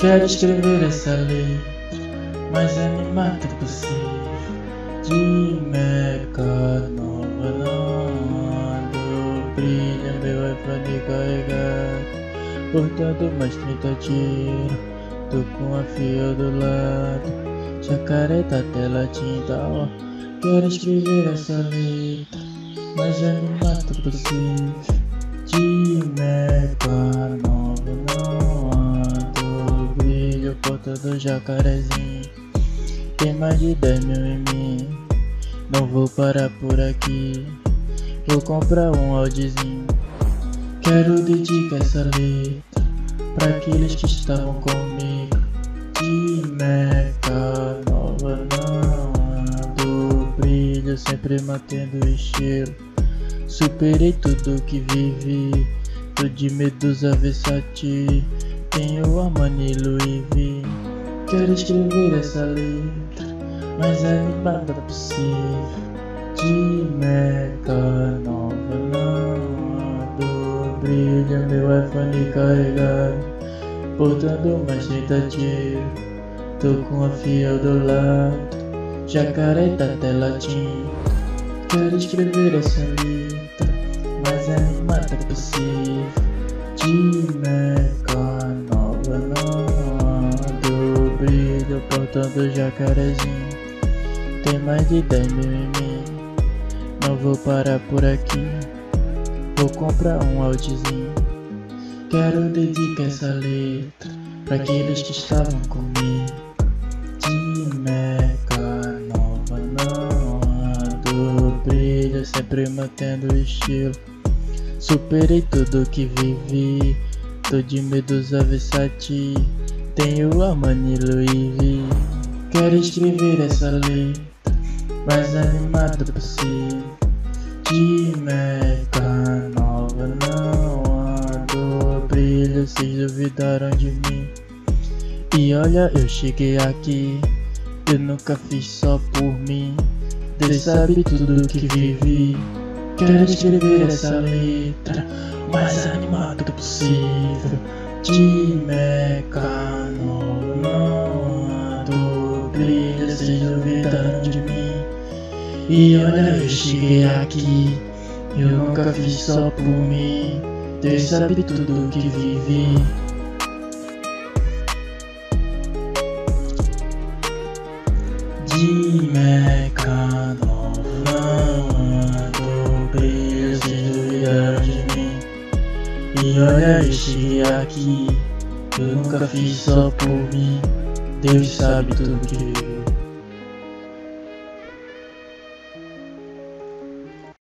Quero escrever essa letra mais animada possível De meca nova Brilha meu iPhone carregado Portando mais 30 tiros Tô com a fio do lado. Jacareta, tela, tinta, ó. Quero escrever essa letra mais animada possível De meca porta do jacarezinho. Tem mais de 10 mil em mim. Não vou parar por aqui. Vou comprar um Audizinho. Quero dedicar essa letra Pra aqueles que estavam comigo. De meca nova não Do brilho sempre mantendo o estilo. Superei tudo que vivi. Tô de medusa versátil tenho a Mani Louis V Quero escrever essa letra Mais animada possível. De meca nova não Do brilho meu iPhone carregado Portando mais 30 tiros Tô com a fio do lado Jacareta tela tinta Quero escrever essa letra Mais animada possível. De portando jacarezinho. Tem mais de 10 mil em mim. Não vou parar por aqui. Vou comprar um Audizinho Quero dedicar essa letra Pra aqueles que estavam comigo. De meca nova não Do brilho sempre mantendo o estilo. Superei tudo que vivi Tô de medusa versátil tenho a Mani Louis Quero escrever essa letra mais animada possível De meca nova não dor brilho, vocês duvidaram de mim E olha, eu cheguei aqui Eu nunca fiz só por mim. Deus sabe tudo que vivi. Quero escrever essa letra mais animada possível. De mecano não do brilho se duvidaram de mim. E olha eu cheguei aqui Eu nunca fiz só por mim. Deus sabe tudo que vivi. De mecano não do brilho se duvidaram de mim e olha este aqui, eu nunca fiz só por mim. Deus sabe tudo que